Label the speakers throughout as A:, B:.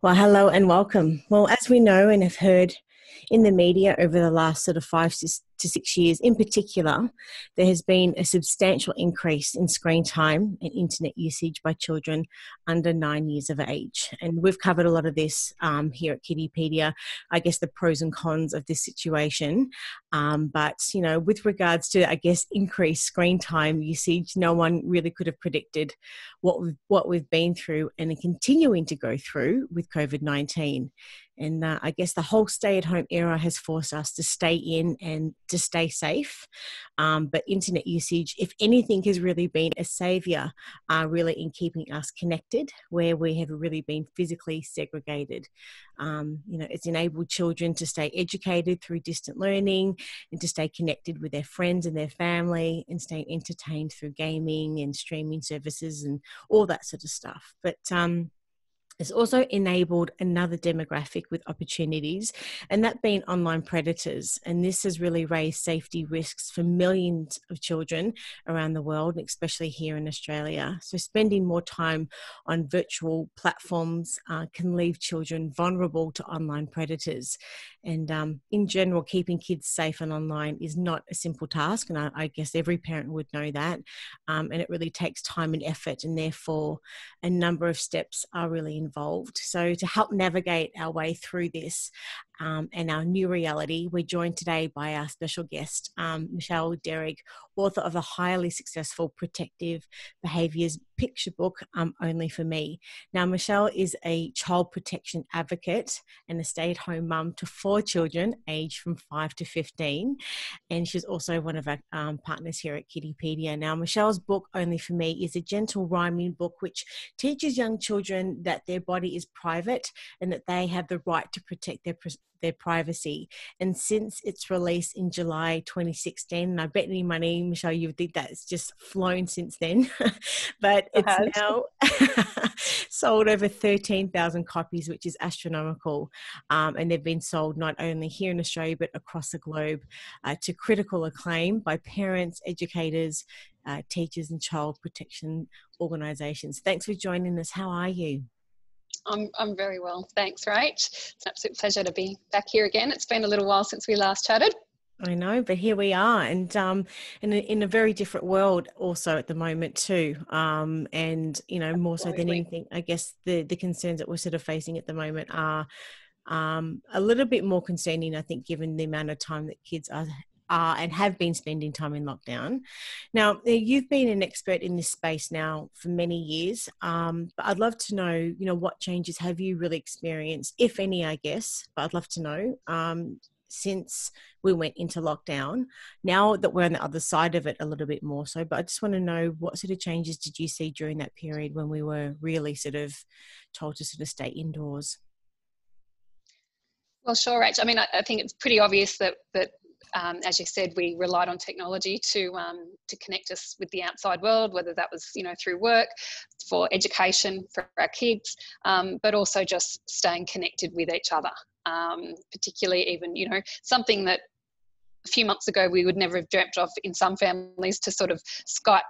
A: Well, hello and welcome. Well, as we know and have heard in the media over the last sort of five to six years in particular, there has been a substantial increase in screen time and internet usage by children under nine years of age. And we've covered a lot of this um, here at Kiddipedia, I guess the pros and cons of this situation. Um, but, you know, with regards to, I guess, increased screen time usage, no one really could have predicted what we've, what we've been through and are continuing to go through with COVID 19. And uh, I guess the whole stay at home era has forced us to stay in and to stay safe. Um, but internet usage, if anything, has really been a savior, uh, really in keeping us connected, where we have really been physically segregated. Um, you know, it's enabled children to stay educated through distant learning and to stay connected with their friends and their family and stay entertained through gaming and streaming services and all that sort of stuff. But um, it's also enabled another demographic with opportunities, and that being online predators. And this has really raised safety risks for millions of children around the world, especially here in Australia. So, spending more time on virtual platforms uh, can leave children vulnerable to online predators. And um, in general, keeping kids safe and online is not a simple task, and I, I guess every parent would know that. Um, and it really takes time and effort, and therefore, a number of steps are really involved. So, to help navigate our way through this um, and our new reality, we're joined today by our special guest, um, Michelle Derrig, author of the highly successful Protective Behaviours picture book, um, Only for Me. Now, Michelle is a child protection advocate and a stay at home mum to four children aged from 5 to 15. And she's also one of our um, partners here at Kiddipedia. Now, Michelle's book, Only for Me, is a gentle rhyming book which teaches young children that their body is private and that they have the right to protect their their privacy. And since its release in July 2016, and I bet any money, Michelle, you would think that's just flown since then, but it it's now sold over 13,000 copies, which is astronomical. Um, and they've been sold not only here in Australia, but across the globe uh, to critical acclaim by parents, educators, uh, teachers, and child protection organisations. Thanks for joining us. How are you?
B: I'm, I'm very well. Thanks, Rach. It's an absolute pleasure to be back here again. It's been a little while since we last chatted.
A: I know, but here we are, and um, in a, in a very different world also at the moment too. Um, and you know, more so than anything, I guess the the concerns that we're sort of facing at the moment are um, a little bit more concerning. I think, given the amount of time that kids are are and have been spending time in lockdown. Now, you've been an expert in this space now for many years, um, but I'd love to know, you know, what changes have you really experienced, if any, I guess, but I'd love to know um, since we went into lockdown. Now that we're on the other side of it a little bit more so, but I just want to know what sort of changes did you see during that period when we were really sort of told to sort of stay indoors?
B: Well, sure, Rach. I mean, I, I, think it's pretty obvious that that um, as you said, we relied on technology to um, to connect us with the outside world, whether that was you know through work, for education for our kids, um, but also just staying connected with each other. Um, particularly, even you know something that a few months ago we would never have dreamt of in some families to sort of Skype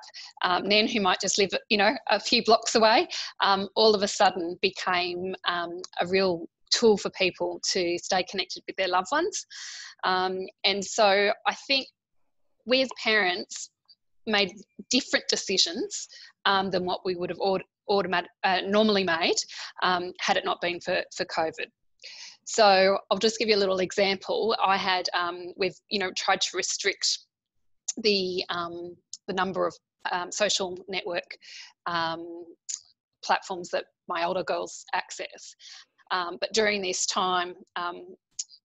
B: um, Nen who might just live you know a few blocks away um, all of a sudden became um, a real tool for people to stay connected with their loved ones. Um, and so I think we as parents made different decisions um, than what we would have aut- automat- uh, normally made um, had it not been for, for COVID. So I'll just give you a little example. I had um, we've you know tried to restrict the um, the number of um, social network platforms that my older girls access. Um, but during this time, um,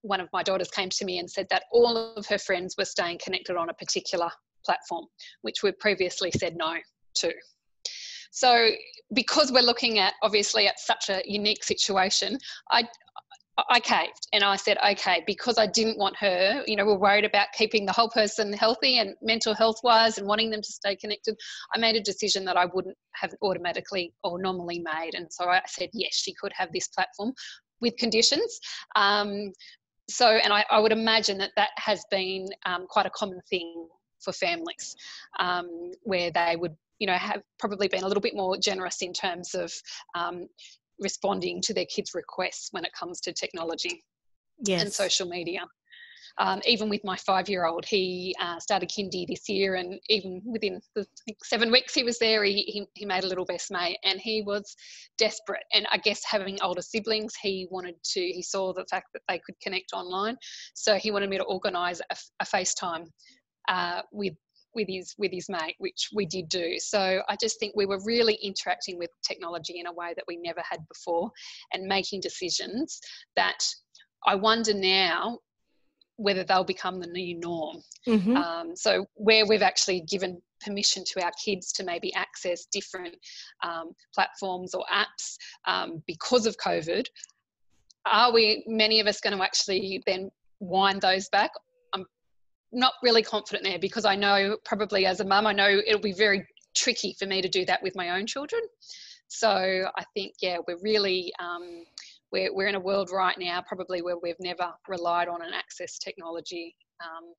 B: one of my daughters came to me and said that all of her friends were staying connected on a particular platform, which we previously said no to. So, because we're looking at obviously at such a unique situation, I, I caved and I said, okay, because I didn't want her, you know, we're worried about keeping the whole person healthy and mental health wise and wanting them to stay connected. I made a decision that I wouldn't have automatically or normally made. And so I said, yes, she could have this platform with conditions. Um, so, and I, I, would imagine that that has been um, quite a common thing for families um, where they would you know have probably been a little bit more generous in terms of um, responding to their kids' requests when it comes to technology
A: yes.
B: and social media. Um, even with my five-year-old, he uh, started kindy this year, and even within the seven weeks he was there, he, he, he made a little best mate, and he was desperate. And I guess having older siblings, he wanted to. He saw the fact that they could connect online, so he wanted me to organise a, a FaceTime uh, with with his with his mate, which we did do. So I just think we were really interacting with technology in a way that we never had before, and making decisions that I wonder now whether they'll become the new norm. Mm-hmm. Um, so where we've actually given permission to our kids to maybe access different um, platforms or apps um, because of COVID, are we many of us going to actually then wind those back? Not really confident there because I know probably as a mum, I know it'll be very tricky for me to do that with my own children. So I think, yeah, we're really, um, we're, we're in a world right now probably where we've never relied on and access technology um,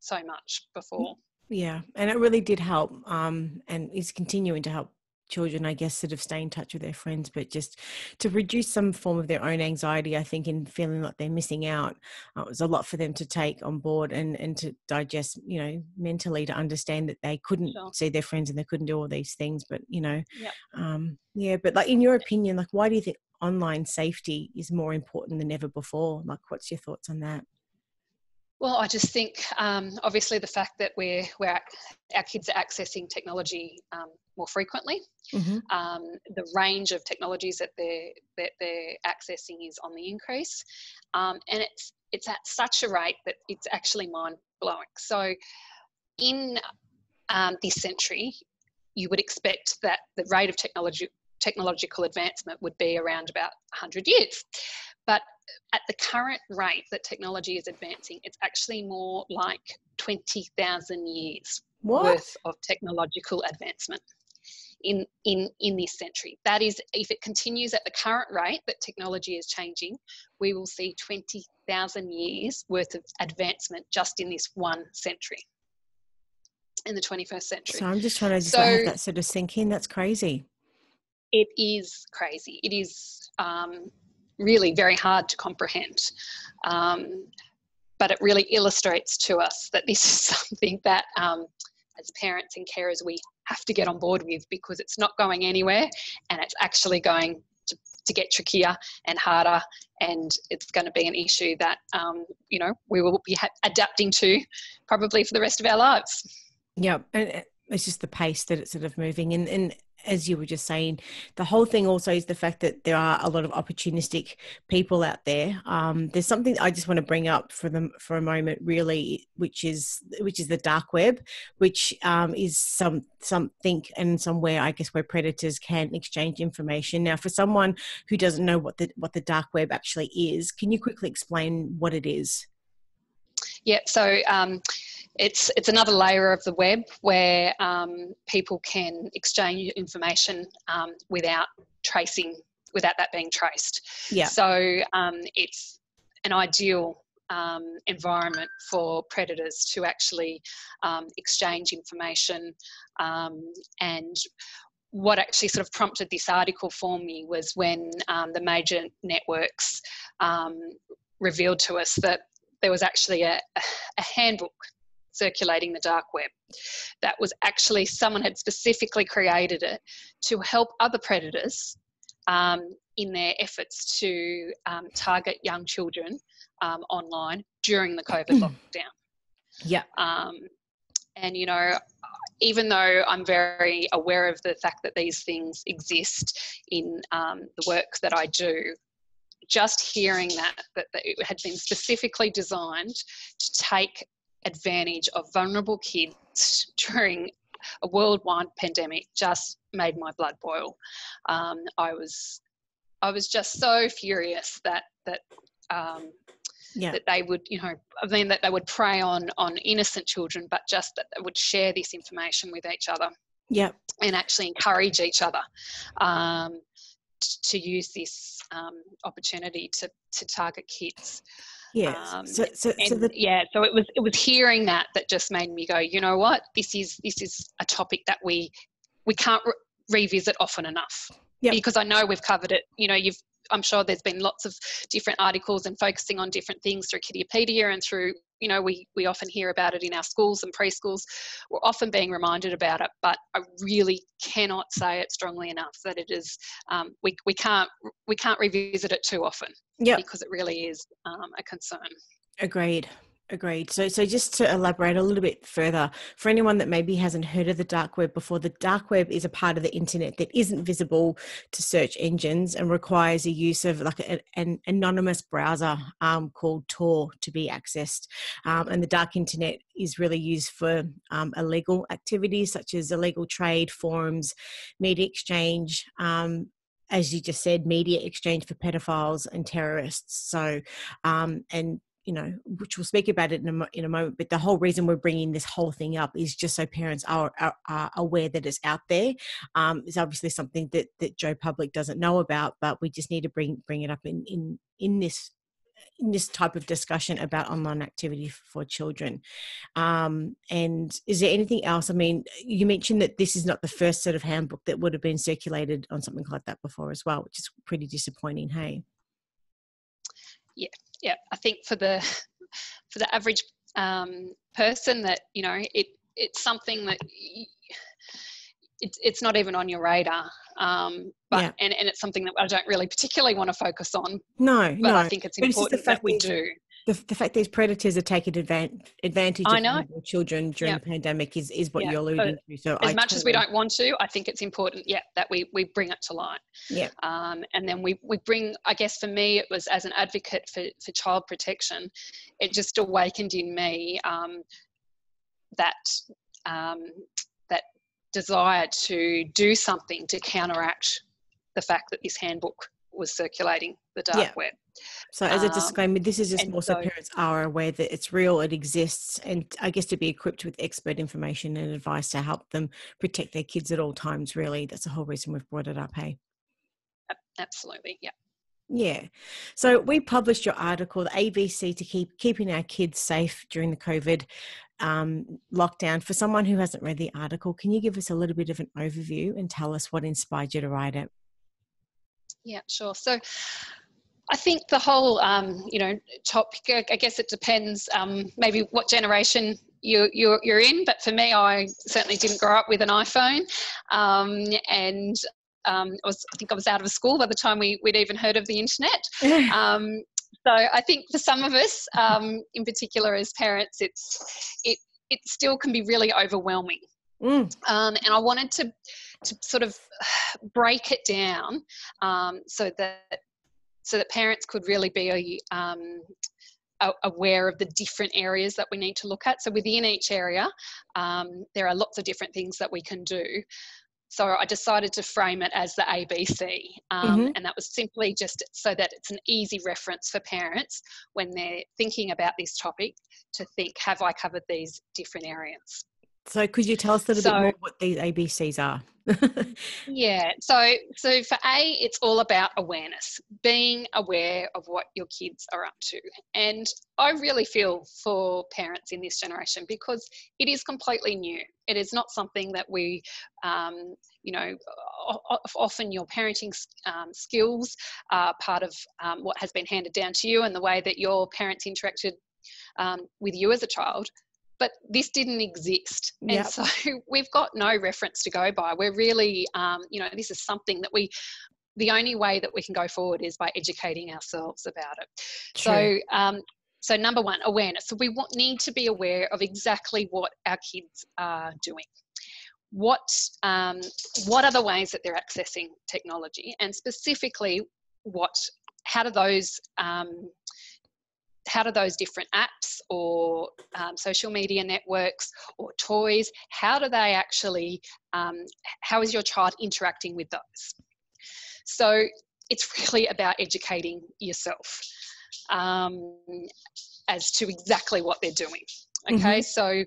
B: so much before.
A: Yeah, and it really did help um, and is continuing to help children, I guess, sort of stay in touch with their friends, but just to reduce some form of their own anxiety, I think, in feeling like they're missing out. Uh, it was a lot for them to take on board and, and to digest, you know, mentally to understand that they couldn't sure. see their friends and they couldn't do all these things. But, you know,
B: yeah.
A: Um, yeah, but like in your opinion, like why do you think online safety is more important than ever before? Like, what's your thoughts on that?
B: Well, I just think um, obviously the fact that we're, we're our kids are accessing technology um, more frequently, mm-hmm. um, the range of technologies that they're that they're accessing is on the increase, um, and it's it's at such a rate that it's actually mind blowing. So, in um, this century, you would expect that the rate of technology technological advancement would be around about 100 years. But at the current rate that technology is advancing, it's actually more like 20,000 years what? worth of technological advancement in, in, in this century. That is, if it continues at the current rate that technology is changing, we will see 20,000 years worth of advancement just in this one century, in the 21st century.
A: So I'm just trying to just so, have that sort of sink in. That's crazy.
B: It is crazy. It is um, really very hard to comprehend. Um, but it really illustrates to us that this is something that, um, as parents and carers, we have to get on board with because it's not going anywhere and it's actually going to, to get trickier and harder and it's going to be an issue that um, you know we will be ha- adapting to probably for the rest of our lives
A: yeah and it's just the pace that it's sort of moving and, and as you were just saying, the whole thing also is the fact that there are a lot of opportunistic people out there. Um, there's something I just want to bring up for them for a moment, really, which is which is the dark web, which um, is some something and somewhere I guess where predators can exchange information. Now, for someone who doesn't know what the what the dark web actually is, can you quickly explain what it is?
B: Yeah. So. Um, it's it's another layer of the web where um, people can exchange information um, without tracing without that being traced.
A: Yeah.
B: So um, it's an ideal um, environment for predators to actually um, exchange information um, and what actually sort of prompted this article for me was when the major networks revealed to us that there was actually a, a handbook circulating the dark web. That was actually someone had specifically created it to help other predators um, in their efforts to um, target young children um, online during the COVID hmm. lockdown.
A: Yeah.
B: Um, and, you know, even though I'm very aware of the fact that these things exist in um, the work that I do, just hearing that, that, that it had been specifically designed to take advantage of vulnerable kids during a worldwide pandemic just made my blood boil. Um, I was I was just so furious that that um, yeah. that they would you know I mean that they would prey on on innocent children, but just that they would share this information with each other.
A: Yeah,
B: and actually encourage each other. Um, to use this um, opportunity to, to target kids.
A: Yes. Um, so, so,
B: so the- yeah. So it was it was hearing that that just made me go. You know what? This is this is a topic that we we can't re- revisit often enough. yep. because I know we've covered it. You know, you've I'm sure there's been lots of different articles and focusing on different things through Kiddipedia and through, you know, we, we often hear about it in our schools and preschools. We're often being reminded about it, but I really cannot say it strongly enough that it is, um, we, we, can't, we can't revisit it too often
A: yep.
B: because it really is um, a concern.
A: Agreed. Agreed. So, so just to elaborate a little bit further, for anyone that maybe hasn't heard of the dark web before, the dark web is a part of the internet that isn't visible to search engines and requires the use of like a, an anonymous browser um, called Tor to be accessed. Um, and the dark internet is really used for um, illegal activities such as illegal trade, forums, media exchange, um, as you just said, media exchange for pedophiles and terrorists. So, um, and you know, which we'll speak about it in a, in a moment, but the whole reason we're bringing this whole thing up is just so parents are, are, are aware that it's out there. Um, it's obviously something that, that Joe Public doesn't know about, but we just need to bring, bring it up in, in, in this this type of discussion about online activity for children. Um, and is there anything else? I mean, you mentioned that this is not the first set of handbook that would have been circulated on something like that before as well, which is pretty disappointing. Hey.
B: Yeah, yeah, I think for the for the average um, person that you know it it's something that it's it's not even on your radar. Um, but yeah. and, and it's something that I don't really particularly want to focus on.
A: No,
B: but
A: no.
B: I think it's important that we do
A: the, the fact these predators are taking advantage advantage
B: I know.
A: of children during the pandemic is, is what you're alluding to. So
B: as
A: I
B: much
A: totally...
B: as we don't want to, I think it's important, yeah, that we we bring it to light.
A: Yeah.
B: Um, and then we we bring, I guess for me, it was as an advocate for for child protection, it just awakened in me um, that um, that desire to do something to counteract the fact that this handbook was circulating the dark yeah. web.
A: So, as a um, disclaimer, this is just more so, so, parents are aware that it's real, it exists, and I guess to be equipped with expert information and advice to help them protect their kids at all times. Really, that's the whole reason we've brought it up. Hey,
B: absolutely, yeah.
A: Yeah. So we published your article, the ABC to keep keeping our kids safe during the COVID um, lockdown. For someone who hasn't read the article, can you give us a little bit of an overview and tell us what inspired you to write it?
B: Yeah, sure. So I think the whole, um, you know, topic. I guess it depends. Um, maybe what generation you, you're, you're in, but for me, I certainly didn't grow up with an iPhone, um, and um, I was. I think I was out of school by the time we, would even heard of the internet. So I think for some of us, um, in particular as parents, it's it it still can be really overwhelming. Mm. Um, and I wanted to to sort of break it down um, so that so that parents could really be um, aware of the different areas that we need to look at. So within each area, um, there are lots of different things that we can do. So I decided to frame it as the ABC, um, mm-hmm. and that was simply just so that it's an easy reference for parents when they're thinking about this topic to think, have I covered these different areas?
A: So could you tell us a little so, bit more what these ABCs are?
B: yeah, so so for A, it's all about awareness, being aware of what your kids are up to. And I really feel for parents in this generation because it is completely new. It is not something that we, um, you know, often your parenting um, skills are part of um, what has been handed down to you and the way that your parents interacted um, with you as a child but this didn't exist. And yep. so we've got no reference to go by. We're really um, you know this is something that we the only way that we can go forward is by educating ourselves about it. True. so um, so number one awareness. So we want, need to be aware of exactly what our kids are doing. What um, what are the ways that they're accessing technology? And specifically what how do those um, how do those different apps or um, social media networks or toys, how do they actually, um, how is your child interacting with those? So it's really about educating yourself um, as to exactly what they're doing. Okay, mm-hmm. so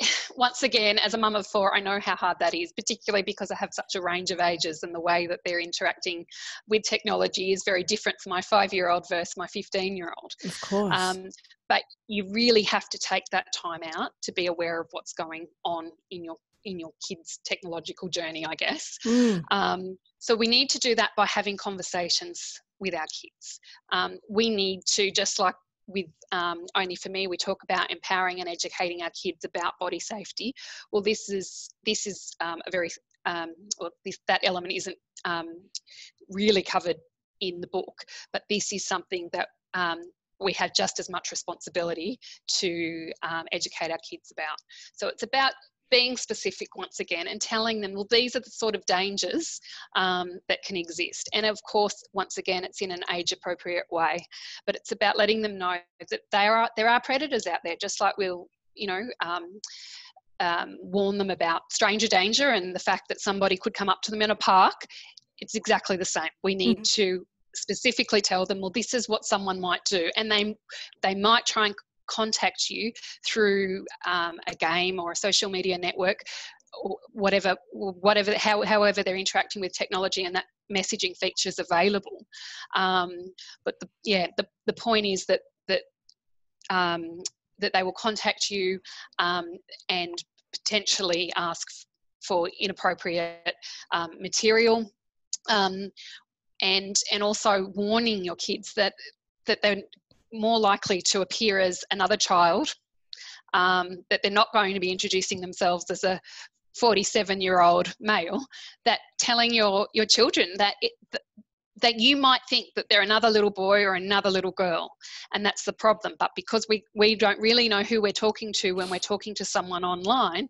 B: once again, as a mum of four, I know how hard that is, particularly because I have such a range of ages and the way that they're interacting with technology is very different for my five year old versus my 15 year old.
A: Of course. Um,
B: but you really have to take that time out to be aware of what's going on in your in your kids' technological journey, I guess. Mm. Um, so we need to do that by having conversations with our kids. Um, we need to, just like with um, only for me we talk about empowering and educating our kids about body safety. Well this is this is um, a very um, well, this, that element isn't um, really covered in the book but this is something that um, we have just as much responsibility to um, educate our kids about. So it's about being specific once again and telling them, well, these are the sort of dangers um, that can exist. And of course, once again, it's in an age appropriate way, but it's about letting them know that there are, there are predators out there, just like we'll, you know, um, um, warn them about stranger danger and the fact that somebody could come up to them in a park. It's exactly the same. We need mm-hmm. to specifically tell them well this is what someone might do and they they might try and contact you through um, a game or a social media network or whatever whatever how, however they're interacting with technology and that messaging features available. Um, but the, yeah the, the point is that that um, that they will contact you um, and potentially ask for inappropriate um, material. Um, and and also warning your kids that that they're more likely to appear as another child, um, that they're not going to be introducing themselves as a 47 year old male, that telling your, your children that, it, that you might think that they're another little boy or another little girl and that's the problem. But because we we don't really know who we're talking to when we're talking to someone online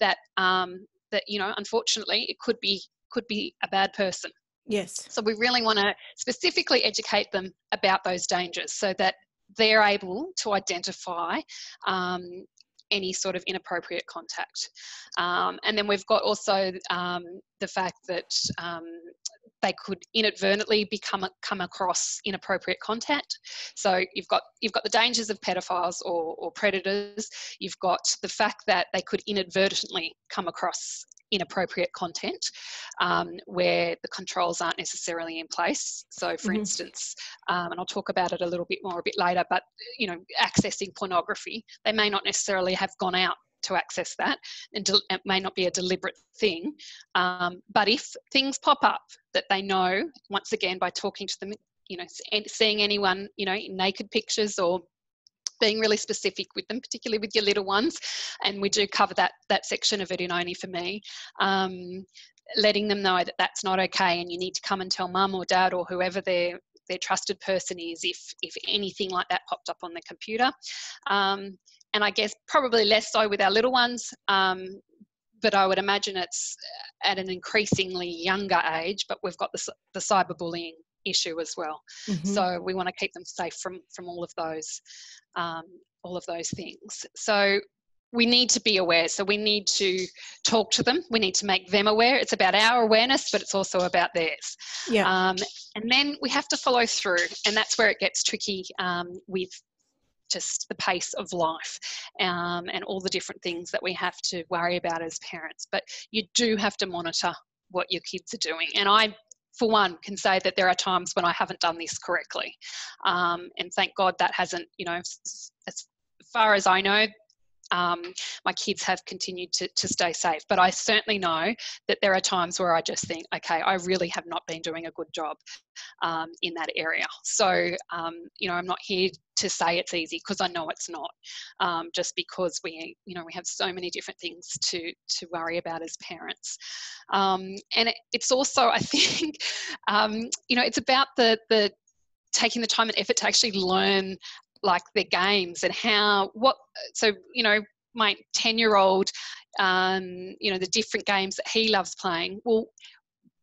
B: that um that you know unfortunately it could be could be a bad person
A: Yes.
B: So we really want to specifically educate them about those dangers so that they're able to identify um, any sort of inappropriate contact. Um, and then we've got also um, the fact that um, they could inadvertently become come across inappropriate content. So you've got you've got the dangers of pedophiles or, or predators. You've got the fact that they could inadvertently come across inappropriate content um, where the controls aren't necessarily in place. So, for mm-hmm. instance, um, and I'll talk about it a little bit more a bit later, but you know, accessing pornography, they may not necessarily have gone out to access that, and it may not be a deliberate thing. Um, but if things pop up that they know, once again, by talking to them, you know, seeing anyone, you know, in naked pictures or being really specific with them, particularly with your little ones. And we do cover that that section of it in Only for Me. Um, letting them know that that's not okay and you need to come and tell mum or dad or whoever their their trusted person is if if anything like that popped up on the computer um, and i guess probably less so with our little ones um, but i would imagine it's at an increasingly younger age but we've got the, the cyberbullying issue as well. Mm-hmm. So we want to keep them safe from from all of those um, all of those things. So we need to be aware. So we need to talk to them. We need to make them aware. It's about our awareness, but it's also about theirs.
A: Yeah.
B: Um, and then we have to follow through, and that's where it gets tricky um, with just the pace of life um, and all the different things that we have to worry about as parents. But you do have to monitor what your kids are doing. And I for one, can say that there are times when I haven't done this correctly. Um, and thank God that hasn't, you know, as far as I know, um, my kids have continued to, to stay safe. But I certainly know that there are times where I just think, okay, I really have not been doing a good job um, in that area. So, um, you know, I'm not here to say it's easy because I know it's not. Um, just because we, you know, we have so many different things to to worry about as parents, um, and it, it's also, I think, um, you know, it's about the the taking the time and effort to actually learn like their games and how what so you know my 10 year old um, you know the different games that he loves playing well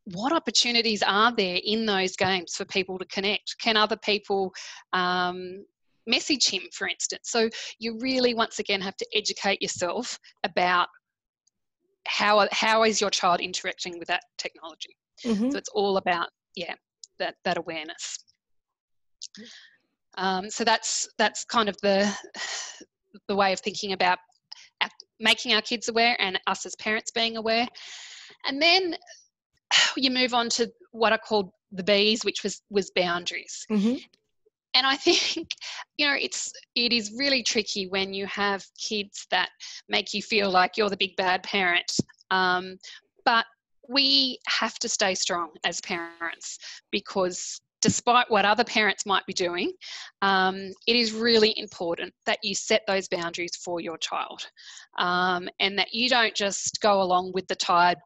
B: what opportunities are there in those games for people to connect? Can other people um, message him for instance? So you really once again have to educate yourself about how how is your child interacting with that technology? Mm-hmm. so it's all about yeah that that awareness um, so that's that's kind of the the way of thinking about making our kids aware and us as parents being aware. And then you move on to what I called the B's, which was was boundaries. Mm-hmm. And I think you know it's it is really tricky when you have kids that make you feel like you're the big bad parent Um, but we have to stay strong as parents because despite what other parents might be doing, um, it is really important that you set those boundaries for your child um, and that you don't just go along with the tide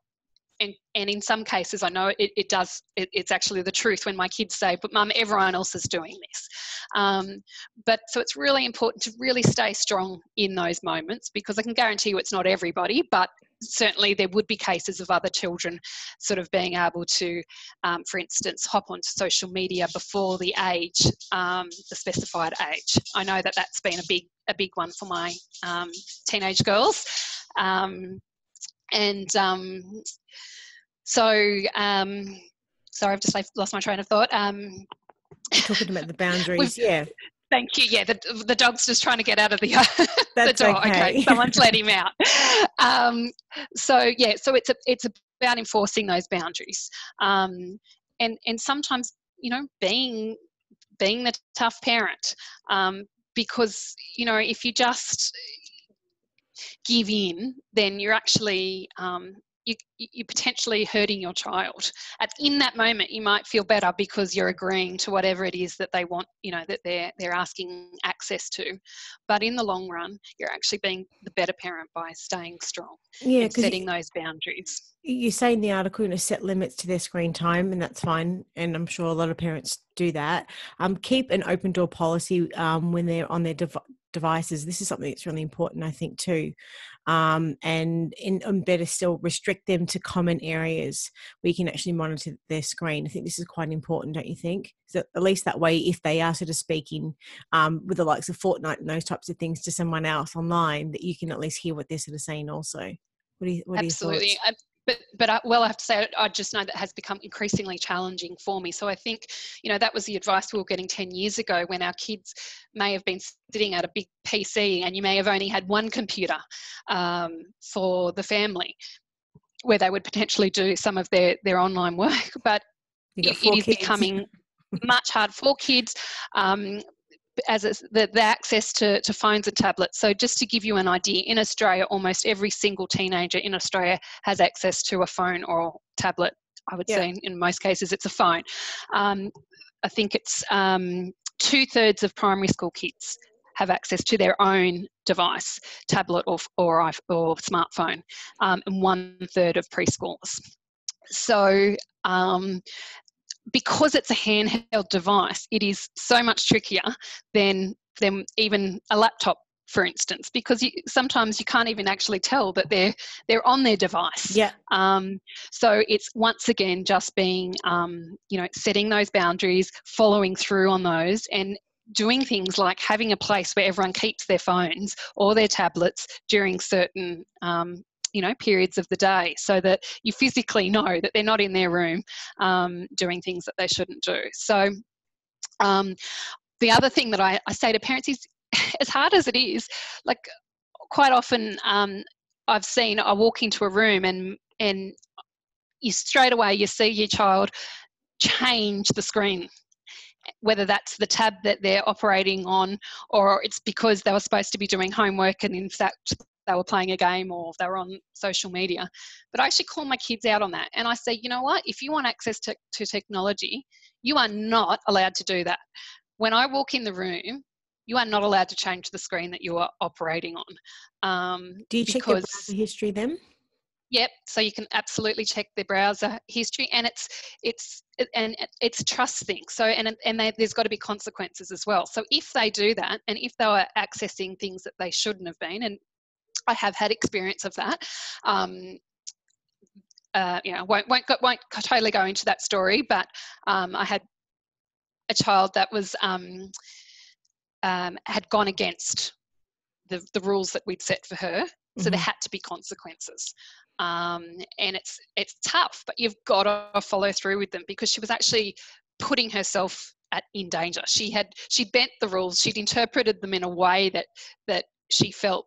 B: and, and in some cases i know it, it does it, it's actually the truth when my kids say but mum everyone else is doing this. Um, but so it's really important to really stay strong in those moments because i can guarantee you it's not everybody but certainly there would be cases of other children sort of being able to um, for instance hop onto social media before the age um, the specified age. I know that that's been a big a big one for my um, teenage girls. Um, and um, so, um, sorry, I've just lost my train of thought. Um,
A: Talking about the boundaries, yeah.
B: Thank you. Yeah, the, the dog's just trying to get out of the, the door. Okay. okay. someone's let him out. Um, so yeah, so it's a, it's about enforcing those boundaries, um, and and sometimes you know being being the tough parent, um, because you know if you just give in, then you're actually um, you, you're potentially hurting your child. At, in that moment, you might feel better because you're agreeing to whatever it is that they want, you know, that they're they're asking access to. But in the long run, you're actually being the better parent by staying strong. Yeah, setting you, those boundaries.
A: You say in the article, you know, set limits to their screen time, and that's fine. And I'm sure a lot of parents do that. Um, keep an open door policy um, when they're on their dev- devices. This is something that's really important, I think, too. Um, and, in, and better still, restrict them to common areas where you can actually monitor their screen. I think this is quite important, don't you think? So at least that way, if they are sort of speaking um, with the likes of Fortnite and those types of things to someone else online, that you can at least hear what they're sort of saying also. What do you, what
B: Absolutely but but I, well, I have to say, I just know that has become increasingly challenging for me. So I think, you know, that was the advice we were getting 10 years ago when our kids may have been sitting at a big PC and you may have only had one computer um, for the family where they would potentially do some of their, their online work. But it, it is becoming much hard for kids. Um, as a, the, the access to, to phones and tablets. So just to give you an idea, in Australia, almost every single teenager in Australia has access to a phone or tablet. I would yeah. say in most cases it's a phone. Um, I think it's um, two thirds of primary school kids have access to their own device, tablet or, or, or smartphone, um, and one third of preschools. So um, because it's a handheld device, it is so much trickier than than even a laptop for instance, because you, sometimes you can't even actually tell that they're they're on their device.
A: Yeah.
B: Um, so it's once again just being, um, you know, setting those boundaries, following through on those, and doing things like having a place where everyone keeps their phones or their tablets during certain um, you know periods of the day so that you physically know that they're not in their room um, doing things that they shouldn't do. So um, the other thing that I, I, say to parents is as hard as it is like quite often um, i've seen i walk into a room and and you straight away you see your child change the screen whether that's the tab that they're operating on or it's because they were supposed to be doing homework and in fact they were playing a game or they were on social media. But I actually call my kids out on that and I say, you know what, if you want access to, to technology, you are not allowed to do that. When I walk in the room, you are not allowed to change the screen that you are operating on. Um,
A: do you check your browser history then?
B: Yep. So you can absolutely check their browser history, and it's it's and it's a trust thing. So and and they, there's got to be consequences as well. So if they do that, and if they are accessing things that they shouldn't have been, and I have had experience of that. Um, uh, you know, won't, won't, won't totally go into that story, but um, I had a child that was um, um, had gone against the, the rules that we'd set for her, so mm-hmm. there had to be consequences. Um, and it's it's tough, but you've got to follow through with them because she was actually putting herself at in danger. She had she bent the rules, she'd interpreted them in a way that that she felt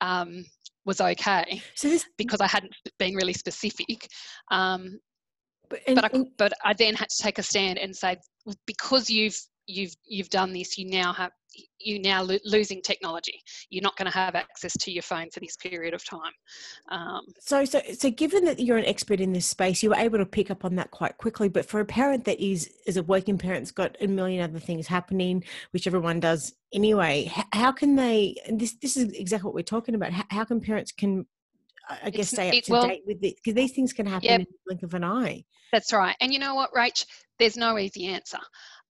B: um, was okay. So this, because I hadn't been really specific. Um, but, and, but, I, but I then had to take a stand and say, because you've you've you've done this you now have you now lo- losing technology you're not going to have access to your phone for this period of time um,
A: so so so given that you're an expert in this space you were able to pick up on that quite quickly but for a parent that is is a working parent's got a million other things happening which everyone does anyway how can they this this is exactly what we're talking about how, how can parents can I guess stay up it, to well, date with it because these things can happen yep. in the blink of an eye.
B: That's right. And you know what, Rach? There's no easy answer.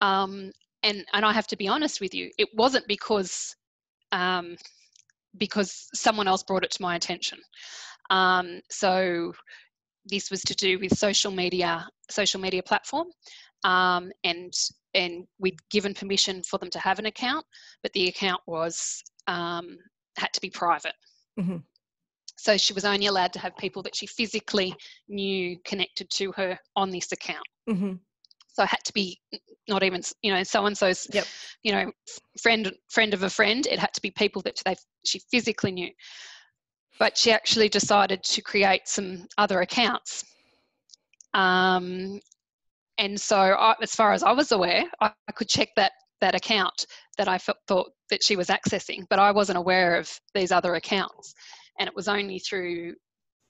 B: Um, and and I have to be honest with you, it wasn't because um, because someone else brought it to my attention. Um, so this was to do with social media, social media platform, um, and and we'd given permission for them to have an account, but the account was um, had to be private. Mm-hmm. So she was only allowed to have people that she physically knew connected to her on this account. Mm-hmm so I had to be not even you know so and so's yep. you know friend friend of a friend. It had to be people that they she physically knew. But she actually decided to create some other accounts. Um, and so, I, as far as I was aware, I, I could check that that account that I felt, thought that she was accessing, but I wasn't aware of these other accounts. And it was only through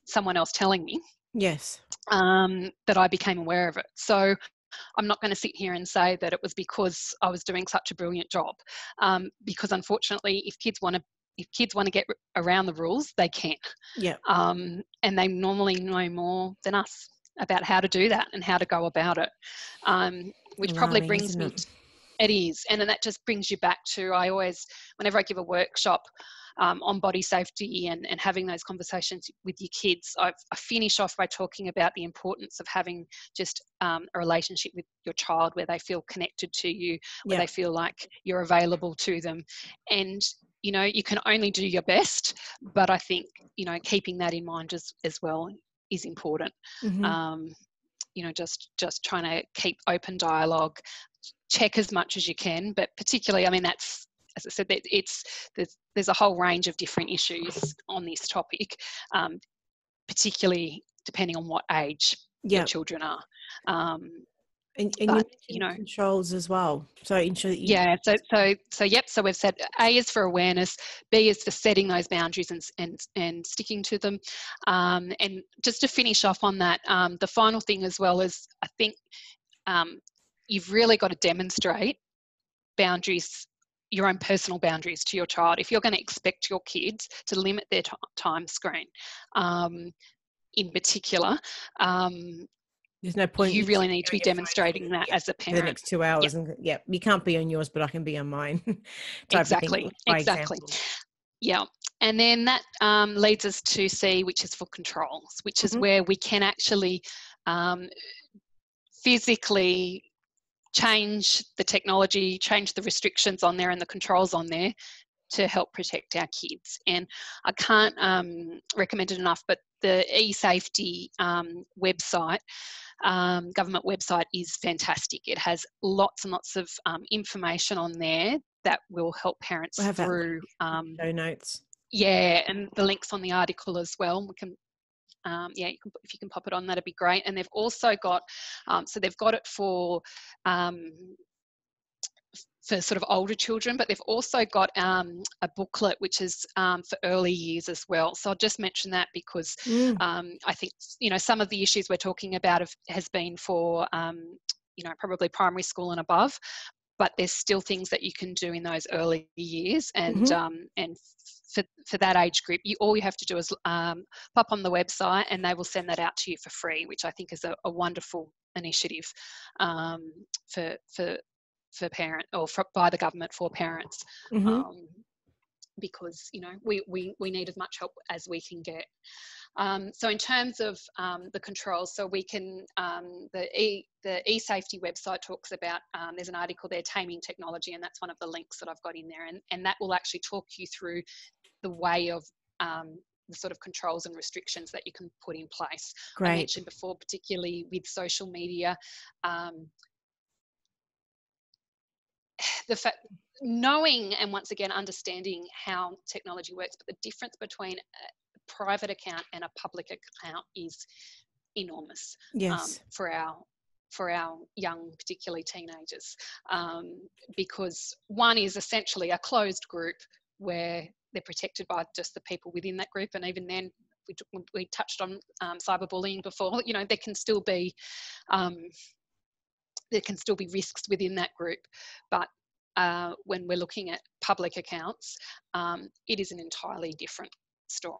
B: someone else telling me
A: yes
B: um, that i became aware of it so I'm not going to sit here and say that it was because I was doing such a brilliant job, um, because unfortunately, if kids want to if kids want to get around the rules, they can.
A: Yeah.
B: Um, and they normally know more than us about how to do that and how to go about it, um, which probably brings me. It? It is, and then that just brings you back to I always, whenever I give a workshop, um, on body safety and, and having those conversations with your kids. I, I finish off by talking about the importance of having just um, a relationship with your child where they feel connected to you, where yeah. they feel like you're available to them. And you know, you can only do your best, but I think, you know, keeping that in mind as, as well is important. Mm-hmm. Um, you know, just just trying to keep open dialogue, check as much as you can, but particularly, I mean, that's as I said, it's there's, there's a whole range of different issues on this topic, um, particularly depending on what age yep. your children are. Um,
A: and, and but, you, know controls as well. So ensure that
B: yeah. So so so yep. So we've said A is for awareness, B is for setting those boundaries and and and sticking to them. Um, and just to finish off on that, um, the final thing as well is I think um, you've really got to demonstrate boundaries your own personal boundaries to your child. If you're going to expect your kids to limit their t- time screen, um, in particular, um,
A: there's no point.
B: You really need to be demonstrating that as a parent.
A: the next two hours, yep. and yeah, you can't be on yours, but I can be on mine.
B: exactly, exactly. Example. Yeah, and then that um, leads us to C, which is for controls, which is mm-hmm. where we can actually um, physically change the technology, change the restrictions on there and the controls on there to help protect our kids. And I can't um, recommend it enough, but the eSafety um, website, um, government website, is fantastic. It has lots and lots of um, information on there that will help parents through.
A: Um, notes.
B: Yeah, and the links on the article as well. We can um, yeah, you can, if you can pop it on, that'd be great. And they've also got, um, so they've got it for um, for sort of older children, but they've also got um, a booklet which is um, for early years as well. So I'll just mention that because mm. um, I think you know some of the issues we're talking about have, has been for um, you know probably primary school and above, but there's still things that you can do in those early years and mm-hmm. um, and for, for that age group you all you have to do is um, pop on the website and they will send that out to you for free which i think is a, a wonderful initiative um, for for for parent or for, by the government for parents mm-hmm. Um, because you know we, we we need as much help as we can get um, so in terms of um, the controls, so we can, um, the, e, the eSafety website talks about, um, there's an article there, Taming Technology, and that's one of the links that I've got in there. And, and that will actually talk you through the way of um, the sort of controls and restrictions that you can put in place.
A: Great.
B: I mentioned before, particularly with social media, um, the fact knowing and once again understanding how technology works, but the difference between private account and a public account is enormous
A: yes.
B: um,
A: for
B: our for our young, particularly teenagers, um, because one is essentially a closed group where they're protected by just the people within that group, and even then, we, we touched on um, cyberbullying before. You know, there can still be um, there can still be risks within that group, but uh, when we're looking at public accounts, um, it is an entirely different story.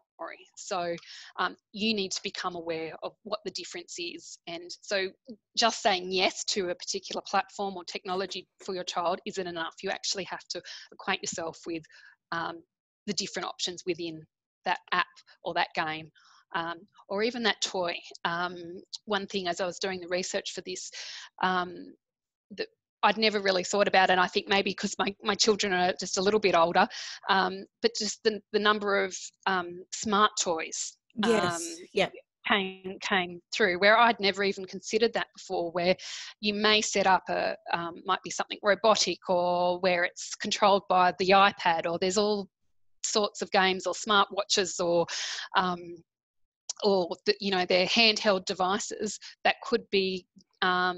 B: So um, you need to become aware of what the difference is. And so just saying yes to a particular platform or technology for your child isn't enough. You actually have to acquaint yourself with um, the different options within that app or that game. Um, or even that toy. Um, one thing as I was doing the research for this, um, that I'd never really thought about, and I think maybe because my, my children are just a little bit older, um, but just the, the number of um, smart toys.
A: Yes. Um, yeah.
B: Came, came through where I'd never even considered that before. Where you may set up a um, might be something robotic, or where it's controlled by the iPad, or there's all sorts of games or smart watches or um, or the, you know they're handheld devices that could be um,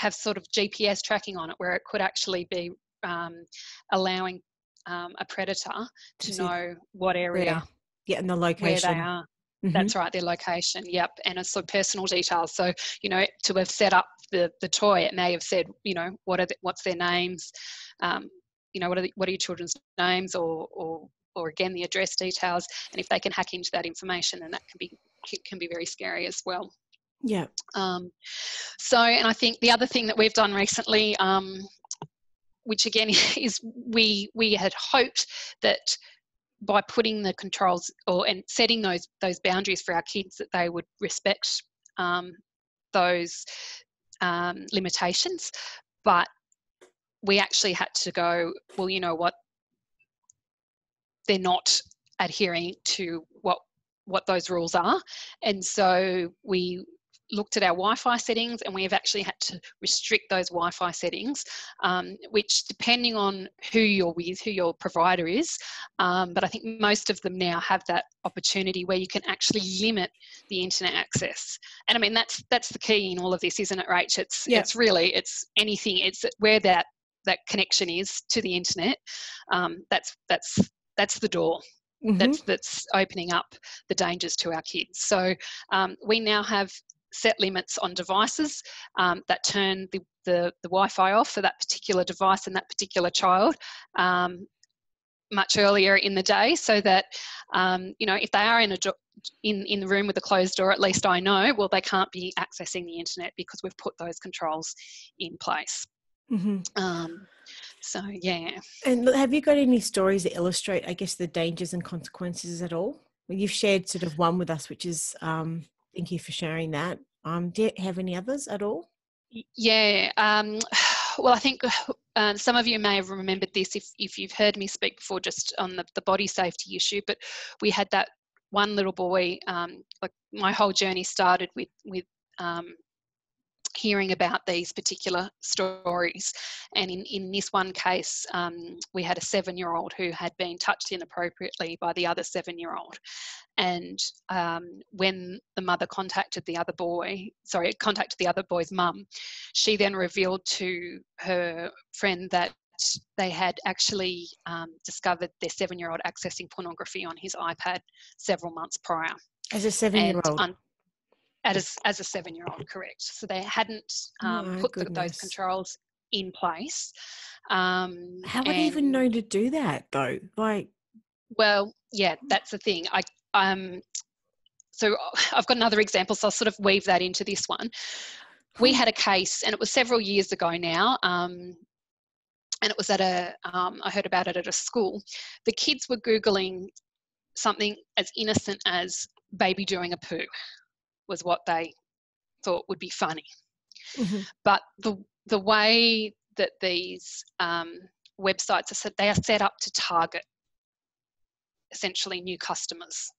B: have sort of GPS tracking on it, where it could actually be um, allowing um, a predator to know what area.
A: Yeah, and the location.
B: Where they are. Mm-hmm. That's right, their location. Yep, and it's sort of personal details. So you know, to have set up the the toy, it may have said, you know, what are the, what's their names, um, you know, what are the, what are your children's names, or or or again the address details. And if they can hack into that information, then that can be can be very scary as well.
A: Yeah.
B: Um, so, and I think the other thing that we've done recently, um, which again is we we had hoped that by putting the controls or and setting those those boundaries for our kids that they would respect um, those um, limitations, but we actually had to go. Well, you know what? They're not adhering to what what those rules are, and so we looked at our Wi-Fi settings and we have actually had to restrict those Wi-Fi settings, um, which depending on who you're with, who your provider is, um, but I think most of them now have that opportunity where you can actually limit the internet access. And I mean that's that's the key in all of this, isn't it, Rach? It's yeah. it's really it's anything. It's where that that connection is to the internet. Um, that's that's that's the door. Mm-hmm. That's that's opening up the dangers to our kids. So um, we now have set limits on devices um, that turn the, the, the, Wi-Fi off for that particular device and that particular child um, much earlier in the day so that, um, you know, if they are in a in, in the room with a closed door, at least I know, well, they can't be accessing the internet because we've put those controls in place. Mm-hmm. Um, so, yeah.
A: And have you got any stories that illustrate, I guess, the dangers and consequences at all? You've shared sort of one with us, which is um, Thank you for sharing that. Um, do you have any others at all?
B: Yeah. Um, well, I think uh, some of you may have remembered this if, if you've heard me speak before just on the, the body safety issue, but we had that one little boy, um, like my whole journey started with, with um, hearing about these particular stories. And in, in this one case, um, we had a seven year old who had been touched inappropriately by the other seven year old. And um, when the mother contacted the other boy, sorry, contacted the other boy's mum, she then revealed to her friend that they had actually um, discovered their seven year old accessing pornography on his iPad several months prior.
A: As a seven year old? Un-
B: as, as a seven year old, correct. So they hadn't um, oh, put the, those controls in place. Um,
A: How would they even know to do that though? Like,
B: well, yeah, that's the thing. I um, so I've got another example, so I'll sort of weave that into this one. We had a case, and it was several years ago now. Um, and it was at a. Um, I heard about it at a school. The kids were Googling something as innocent as baby doing a poo was what they thought would be funny. Mm-hmm. But the the way that these um, websites are set, they are set up to target essentially new customers,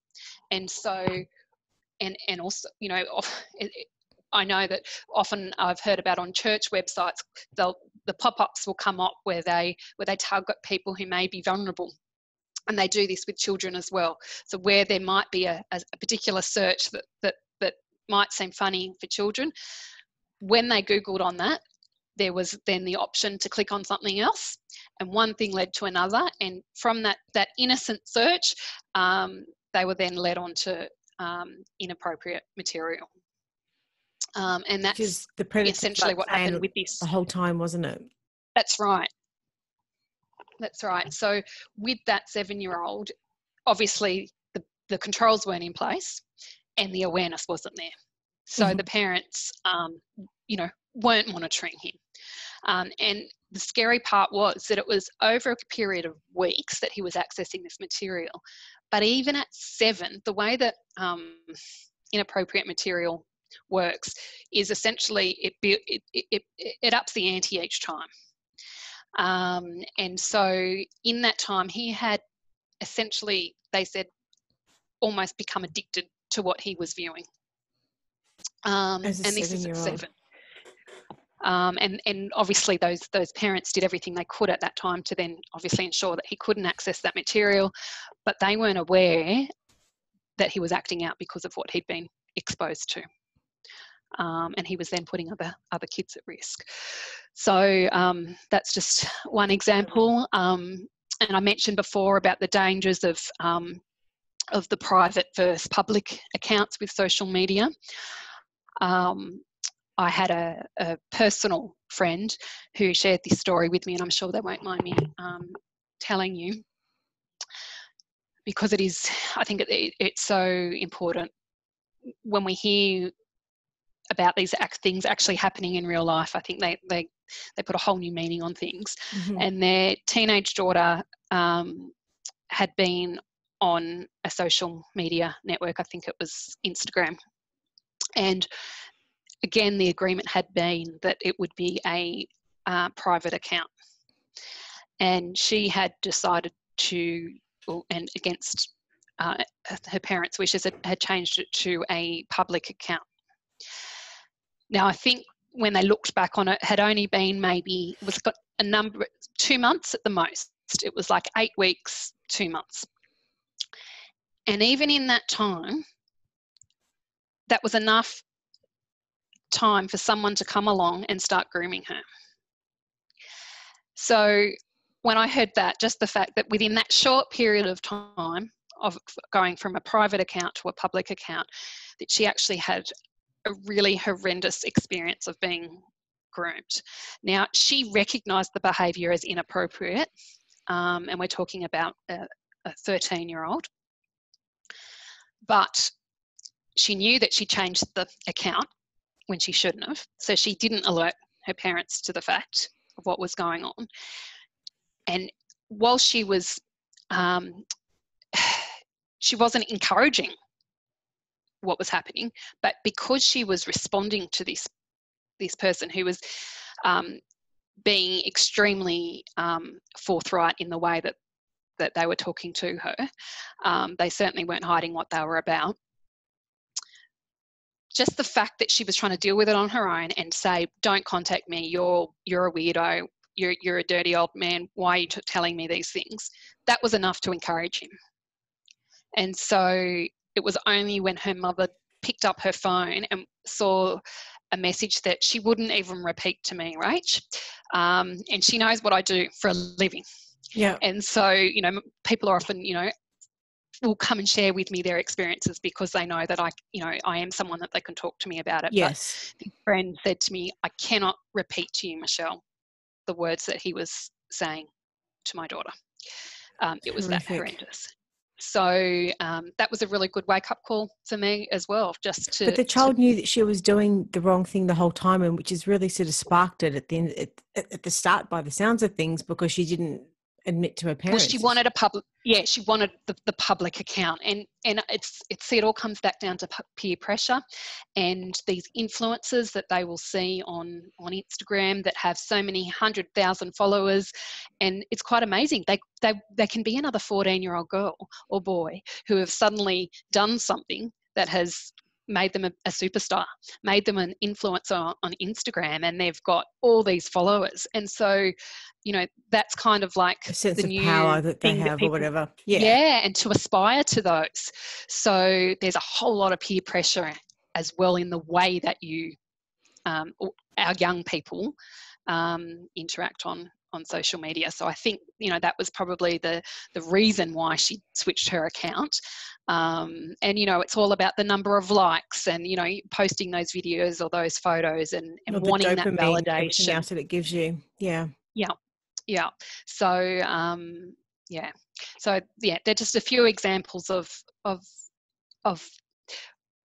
B: and so and and also you know it, I know that often I've heard about on church websites they'll the pop-ups will come up where they where they target people who may be vulnerable and they do this with children as well so where there might be a, a particular search that, that might seem funny for children, when they Googled on that, there was then the option to click on something else, and one thing led to another. And from that that innocent search, um, they were then led on to um, inappropriate material. Um, and that's
A: the predator
B: essentially what happened with this
A: the whole time, wasn't it?
B: That's right. That's right. So with that seven-year-old, obviously the, the controls weren't in place, and the awareness wasn't there. So mm-hmm. the parents, um, you know, weren't monitoring him. Um, and the scary part was that it was over a period of weeks that he was accessing this material. But even at seven, the way that um, inappropriate material works is essentially it, it, it, it ups the ante each time. Um, and so in that time, he had essentially, they said, almost become addicted to what he was viewing. Um, and this is at seven. Um, and and obviously those those parents did everything they could at that time to then obviously ensure that he couldn't access that material, but they weren't aware that he was acting out because of what he'd been exposed to. Um, and he was then putting other other kids at risk. So um, that's just one example. Um, and I mentioned before about the dangers of um, of the private versus public accounts with social media. Um, I had a, a, personal friend who shared this story with me, and I'm sure they won't mind me um, telling you because it is, I think it, it's so important when we hear about these act, things actually happening in real life. I think they, they, they put a whole new meaning on things. Mm-hmm. And their teenage daughter um, had been on a social media network, I think it was Instagram. And again, the agreement had been that it would be a uh, private account. And she had decided to, and against uh, her parents' wishes, had, changed it to a public account. Now, I think when they looked back on it, had only been maybe, was got a number, two months at the most. It was like eight weeks, two months. And even in that time, that was enough time for someone to come along and start grooming her. So when I heard that, just the fact that within that short period of time of going from a private account to a public account, that she actually had a really horrendous experience of being groomed. Now, she recognized the behavior as inappropriate, um, and we're talking about a 13 year old. But she knew that she changed the account when she shouldn't have. So she didn't alert her parents to the fact of what was going on. And while she was, um, she wasn't encouraging what was happening, but because she was responding to this this person who was um, being extremely um, forthright in the way that that they were talking to her, um, they certainly weren't hiding what they were about just the fact that she was trying to deal with it on her own and say, "Don't contact me. You're you're a weirdo. You're you're a dirty old man. Why are you telling me these things?" That was enough to encourage him. And so it was only when her mother picked up her phone and saw a message that she wouldn't even repeat to me, right? Um, and she knows what I do for a living.
A: Yeah.
B: And so, you know, people are often, you know, will come and share with me their experiences because they know that I, you know, I am someone that they can talk to me about it.
A: Yes.
B: But the friend said to me, I cannot repeat to you, Michelle, the words that he was saying to my daughter. Um, it was Horrific. that horrendous. So um, that was a really good wake up call for me as well. Just to.
A: But the child to, knew that she was doing the wrong thing the whole time, and which has really sort of sparked it at the end, at, at the start, by the sounds of things, because she didn't admit to her parents.
B: Well, she wanted a public, yeah, she wanted the, the public account, and and it's it's see, it all comes back down to peer pressure, and these influences that they will see on on Instagram that have so many hundred thousand followers, and it's quite amazing. They they they can be another fourteen year old girl or boy who have suddenly done something that has made them a, a, superstar, made them an influencer on Instagram, and they've got all these followers. And so, you know, that's kind of like
A: a sense of power that they have, people, or whatever. Yeah,
B: yeah, and to aspire to those. So there's a whole lot of peer pressure as well in the way that you um, our young people um, interact on on social media. So I think you know that was probably the the reason why she switched her account. Um, and you know it's all about the number of likes and you know posting those videos or those photos and, and wanting that validation
A: else that it gives you. Yeah.
B: Yeah. Yeah. So um, yeah. So yeah, they're just a few examples of of of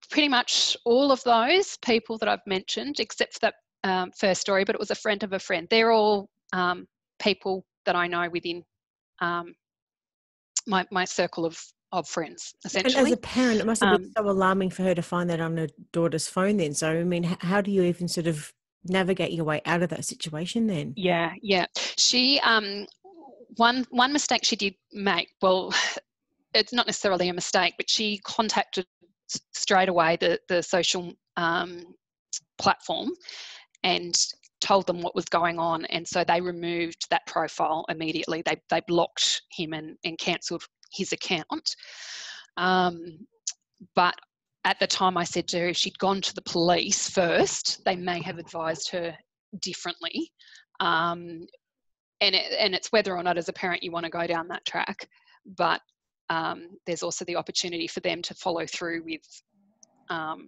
B: pretty much all of those people that I've mentioned, except for that um, first story, but it was a friend of a friend. They're all um, people that I know within um, my, my circle of, of friends, essentially.
A: And as a parent, it must have been um so alarming for her to find that on her daughter's phone then. So, I mean, how do you even sort of navigate your way out of that situation then?
B: Yeah, yeah. She, um, one, one mistake she did make, well, it's not necessarily a mistake, but she contacted straight away the, the social um, platform and told them what was going on and so they removed that profile immediately. They, they blocked him and, and cancelled his account. Um, but at the time i said to her if she'd gone to the police first they may have advised her differently. Um, and, it, and it's whether or not as a parent you want to go down that track. But um, there's also the opportunity for them to follow through with um,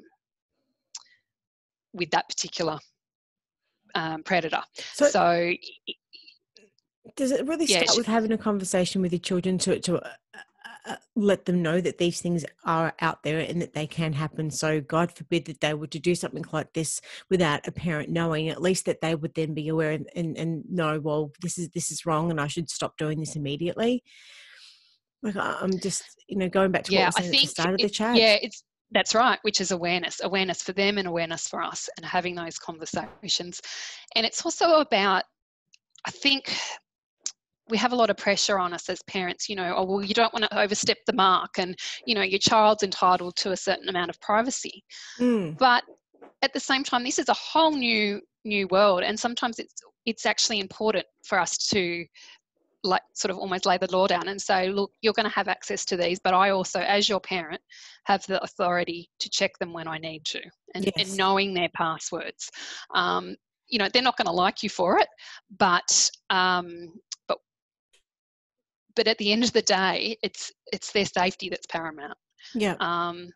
B: with that particular um, predator. So, so,
A: does it really start yeah, with having a conversation with your children to to uh, uh, let them know that these things are out there and that they can happen? So, God forbid that they were to do something like this without a parent knowing. At least that they would then be aware and, and, and know, well, this is this is wrong, and I should stop doing this immediately. Like I'm just, you know, going back to yeah, what I think at the start of the chat.
B: Yeah, it's that's right, which is awareness, awareness for them and awareness for us, and having those conversations. And it's also about, I think, we have a lot of pressure on us as parents, you know, oh, well, you don't want to overstep the mark, and, you know, your child's entitled to a certain amount of privacy. Mm. But at the same time, this is a whole new new world and sometimes it's it's actually important for us to like sort of almost lay the law down and say look you're going to have access to these but i also as your parent have the authority to check them when i need to and, yes. and knowing their passwords. Um, you know they're not going to like you for it but um, but but at the end of the day it's it's their safety that's paramount.
A: Yeah.
B: Um,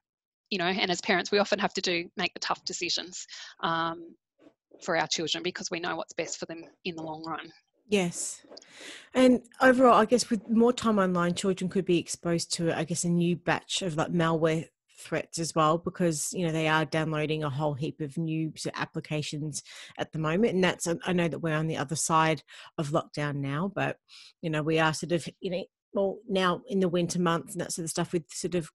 B: you know and as parents we often have to do make the tough decisions um, for our children because we know what's best for them in the long run
A: Yes. And overall, I guess with more time online, children could be exposed to, I guess, a new batch of like malware threats as well because you know they are downloading a whole heap of new applications at the moment and that's um, i know that we're on the other side of lockdown now but you know we are sort of you know well now in the winter months and that sort of stuff with sort of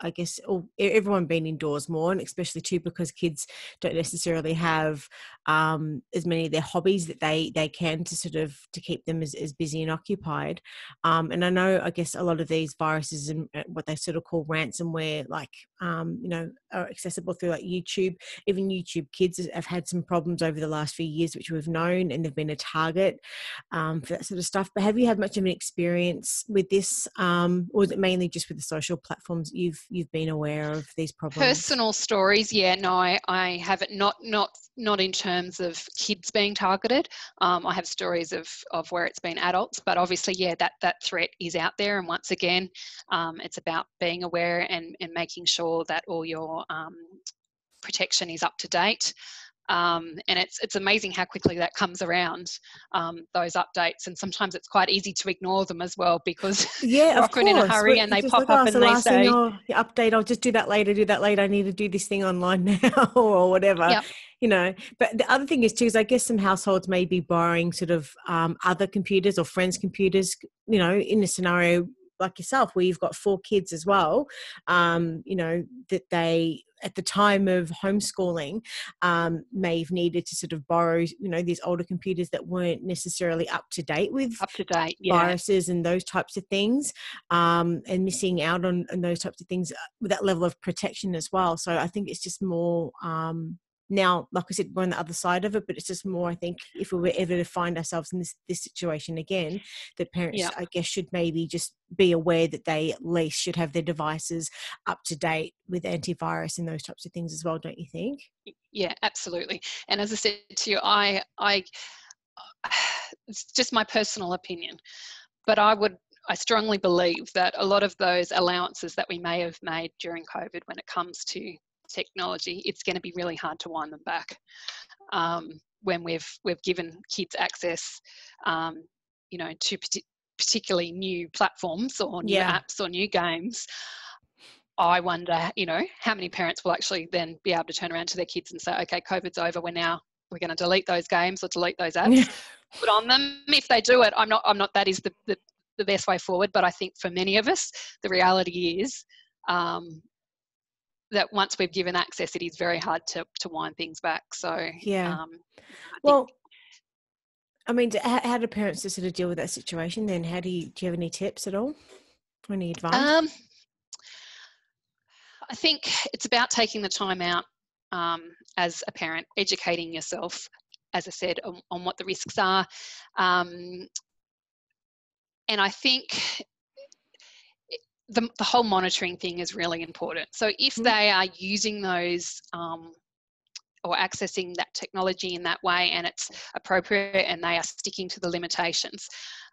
A: I guess all, everyone being indoors more, and especially too because kids don't necessarily have um, as many of their hobbies that they they can to sort of to keep them as, as busy and occupied. Um, and I know, I guess, a lot of these viruses and what they sort of call ransomware, like um, you know, are accessible through like YouTube. Even YouTube Kids have had some problems over the last few years, which we've known, and they've been a target um, for that sort of stuff. But have you had much of an experience with this, um, or it mainly just with the social platforms you've you've been aware of these problems?
B: Personal stories, yeah. No, I, I haven't. Not not not in terms of kids being targeted. Um, I have stories of of where it's been adults, but obviously, yeah, that that threat is out there. And once again, um, it's about being aware and and making sure that all your um, protection is up to date. Um, and it's it's amazing how quickly that comes around um, those updates. And sometimes it's quite easy to ignore them as well because
A: yeah
B: are often in a hurry and they pop like, up oh, and they say
A: oh, update. I'll just do that later do that later. I need to do this thing online now or whatever yep. you know. But the other thing is too is I guess some households may be borrowing sort of um, other computers or friends computers you know in a scenario like yourself where you've got four kids as well um, you know that they at the time of homeschooling um, may have needed to sort of borrow you know these older computers that weren't necessarily up to date with
B: up to date yeah.
A: viruses and those types of things um, and missing out on, on, those types of things uh, with that level of protection as well so i think it's just more um, now, like I said, we're on the other side of it, but it's just more, I think, if we were ever to find ourselves in this, this situation again, that parents, yeah. I guess, should maybe just be aware that they at least should have their devices up to date with antivirus and those types of things as well, don't you think?
B: Yeah, absolutely. And as I said to you, I, I, it's just my personal opinion, but I would I strongly believe that a lot of those allowances that we may have made during COVID when it comes to technology, it's going to be really hard to wind them back um, when we've we've given kids access, um, you know, to particularly new platforms or new yeah. apps or new games. I wonder, you know, how many parents will actually then be able to turn around to their kids and say, "Okay, COVID's over. We're now we're going to delete those games or delete those apps, put on them." If they do it, I'm not. I'm not. That is the, the the best way forward. But I think for many of us, the reality is um, that once we've given access, it is very hard to to wind things back. So
A: yeah, um, well. I mean, how, how do parents sort of deal with that situation? Then, how do you do? You have any tips at all? Any advice? Um,
B: I think it's about taking the time out um, as a parent, educating yourself, as I said, on, on what the risks are. Um, and I think the, the whole monitoring thing is really important. So if mm-hmm. they are using those um, or accessing that technology in that way and it's appropriate and they are sticking to the limitations,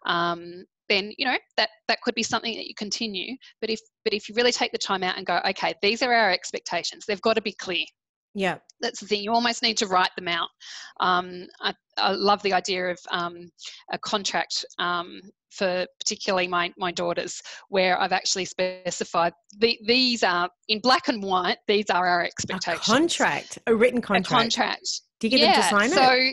B: um, then you know that that could be something that you continue. But if but if you really take the time out and go, okay, these are our expectations. They've got to be clear.
A: Yeah,
B: that's the thing. You almost need to write them out. Um, I, I, love the idea of um, a contract um, for particularly my, my daughters, where I've actually specified the, these are in black and white. These are our expectations.
A: A contract, a written contract.
B: A contract.
A: Do you get yeah, them to sign
B: so,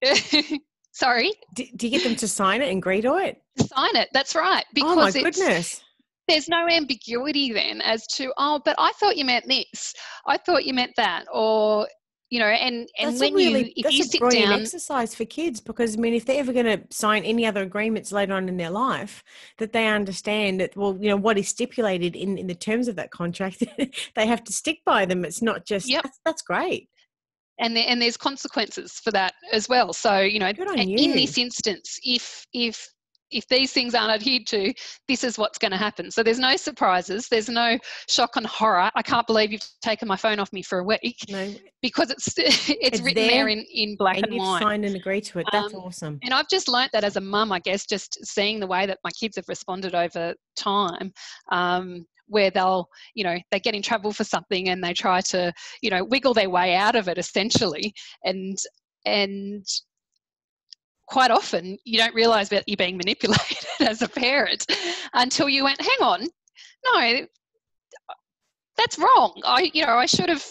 B: it? sorry.
A: Do, do, you get them to sign it and agree to it?
B: Sign it. That's right.
A: Because oh my goodness
B: there's no ambiguity then as to oh but i thought you meant this. I thought you meant that or you know and and
A: that's
B: when
A: really,
B: you if
A: that's
B: you
A: a
B: sit
A: brilliant
B: down
A: exercise for kids because i mean if they're ever going to sign any other agreements later on in their life that they understand that well you know what is stipulated in in the terms of that contract they have to stick by them. It's not just
B: yep.
A: that's, that's great.
B: And there, and there's consequences for that as well. So you know in this instance if if if these things aren't adhered to, this is what's going to happen. So there's no surprises. There's no shock and horror. I can't believe you've taken my phone off me for a week no. because it's it's, it's written there, there, in, in black and,
A: and
B: white.
A: Signed and agreed to it. That's um, awesome.
B: And I've just learnt that as a mum, I guess, just seeing the way that my kids have responded over time. Um, where they'll you know they get in trouble for something and they try to you know wiggle their way out of it essentially and and quite often you don't realize that you're being manipulated as a parent until you went, hang on, no, that's wrong. I, you know, I should have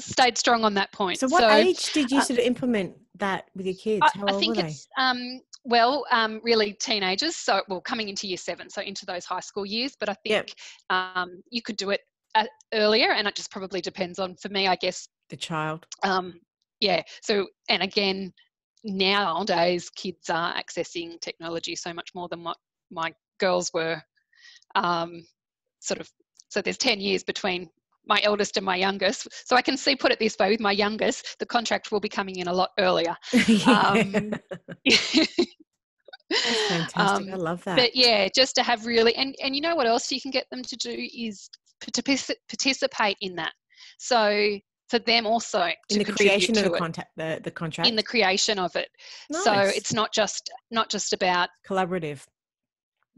B: stayed strong on that point.
A: So, what so, age did you uh, sort of implement that with your kids?
B: How I, I think it's um, well, um, really teenagers. So, well, coming into year seven, so into those high school years. But I think yep. um, you could do it uh, earlier, and it just probably depends on. For me, I guess
A: the child.
B: Um, yeah. So, and again, nowadays kids are accessing technology so much more than what my girls were um, sort of so there's 10 years between my eldest and my youngest so i can see put it this way with my youngest the contract will be coming in a lot earlier um,
A: fantastic. Um, I love that.
B: But yeah, just to have really, and, and you know what else you can get them to do is to participate in that. So for them also
A: in the creation of the, contact, the, the contract?
B: In the creation of it. Nice. so it's not just not just about
A: collaborative.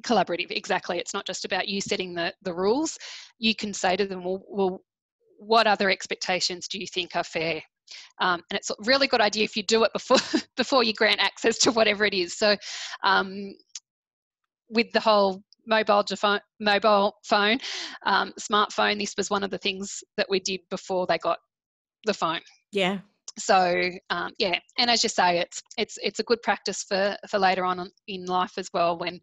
B: Collaborative exactly. It's not just about you setting the the rules. You can say to them well, well what other expectations do you think are fair? Um, and it's a really good idea if you do it before before you grant access to whatever it is. So um, with the whole mobile phone, mobile phone, um, smartphone. This was one of the things that we did before they got the phone.
A: Yeah.
B: So um, yeah, and as you say, it's it's it's a good practice for for later on in life as well when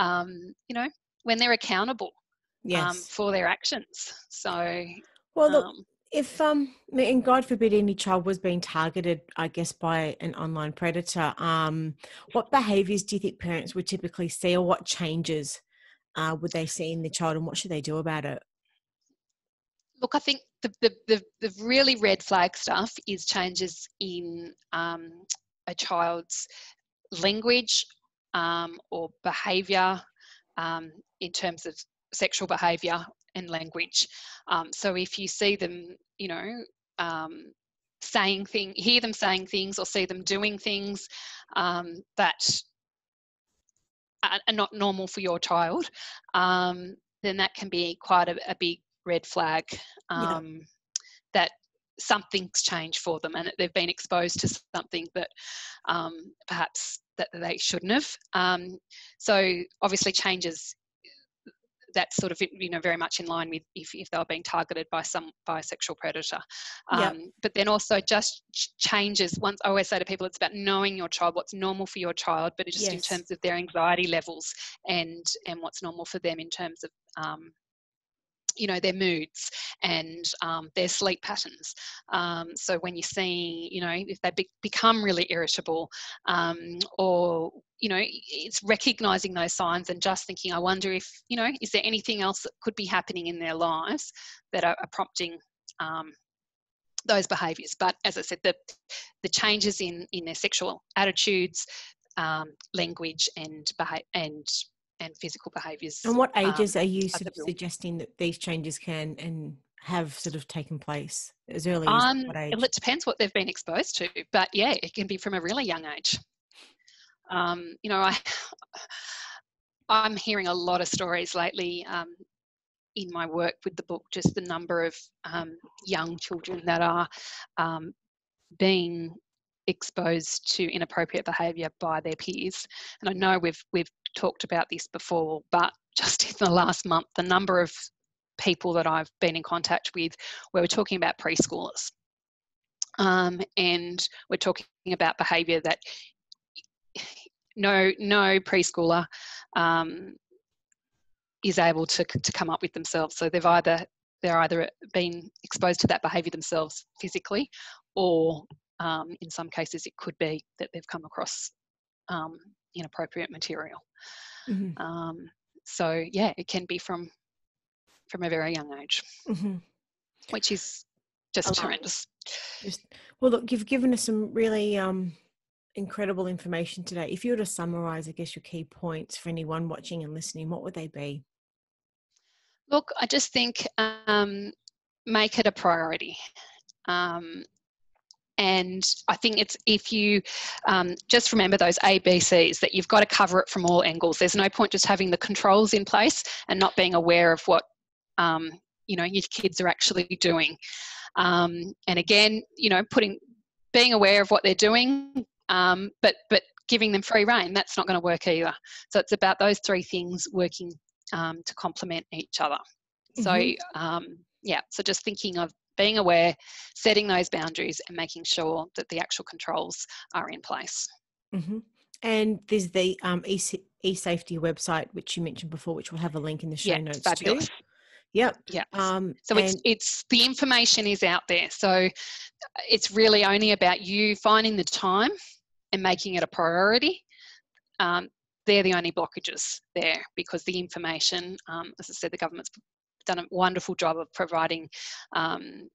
B: um, you know when they're accountable um, yes. um, for their actions. So
A: well, look, um, if um, and God forbid any child was being targeted, I guess by an online predator, um, what behaviours do you think parents would typically see, or what changes uh, would they see in the child, and what should they do about it?
B: Look, I think the, the, the, the, really red flag stuff is changes in um, a child's language um, or behaviour um, in terms of sexual behaviour and language. Um, so if you see them, you know, um, saying things, hear them saying things or see them doing things um, that are not normal for your child, then that can be quite a, a big red flag yeah. Um, that something's changed for them and that they've been exposed to something that um, perhaps that they shouldn't have. Um, so obviously changes that's sort of you know very much in line with if, if they were being targeted by some by a sexual predator um, yep. but then also just changes once i always say to people it's about knowing your child what's normal for your child but just yes. in terms of their anxiety levels and and what's normal for them in terms of um, you know their moods and um, their sleep patterns. Um, so when you're seeing you know if they be- become really irritable um, or you know it's recognizing those signs and just thinking i wonder if you know is there anything else that could be happening in their lives that are, are prompting um, those behaviors but as i said the the changes in in their sexual attitudes um, language and behavior and and physical behaviours.
A: And what ages um, are you sort of suggesting that these changes can and have sort of taken place as early as um, what age?
B: It depends what they've been exposed to, but yeah, it can be from a really young age. Um, you know, I I'm hearing a lot of stories lately um, in my work with the book, just the number of um, young children that are um, being exposed to inappropriate behaviour by their peers. And I know we've we've talked about this before, but just in the last month, the number of people that I've been in contact with where we're talking about preschoolers. Um, and we're talking about behaviour that no no preschooler um, is able to, to come up with themselves. So they've either they're either been exposed to that behaviour themselves physically, or um, in some cases it could be that they've come across um, inappropriate material. Mm-hmm. Um, so yeah, it can be from from a very young age, mm-hmm. which is just horrendous.
A: Just, well, look, you've given us some really um, incredible information today. If you were to summarize, I guess, your key points for anyone watching and listening, what would they be?
B: Look, I just think um, make it a priority. Um, and I think it's if you um, just remember those ABCs that you've got to cover it from all angles. There's no point just having the controls in place and not being aware of what um, you know your kids are actually doing. Um, and again, you know, putting being aware of what they're doing, um, but but giving them free reign that's not going to work either. So it's about those three things working um, to complement each other. Mm-hmm. So um, yeah, so just thinking of being aware, setting those boundaries, and making sure that the actual controls are in place.
A: Mm-hmm. And there's the um, e safety website, which you mentioned before, which we'll have a link in the show
B: yeah,
A: notes
B: fabulous.
A: too. Yep.
B: Yeah. Um, so it's it's the information is out there. So it's really only about you finding the time and making it a priority. Um, they're the only blockages there because the information, um, as I said, the government's done a wonderful job of providing um,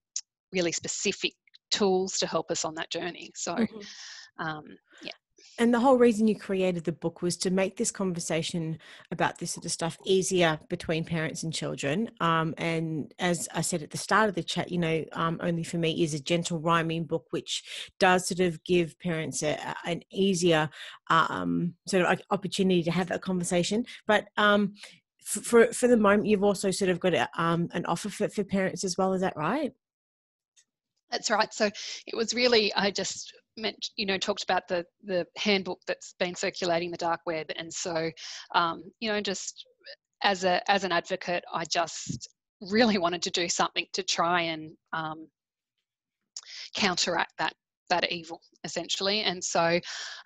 B: really specific tools to help us on that journey. So, mm-hmm. um, yeah.
A: And the whole reason you created the book was to make this conversation about this sort of stuff easier between parents and children. Um, and as I said at the start of the chat, you know, um, Only for Me is a gentle rhyming book which does sort of give parents a, an easier um, sort of opportunity to have that conversation. But for for the moment you've also sort of got a, um, an offer for, for parents as well is that right?
B: That's right. So it was really i just meant you know talked about the the handbook that's been circulating the dark web. And so um, you know just as a as an advocate i just really wanted to do something to try and um, counteract that that evil essentially. And so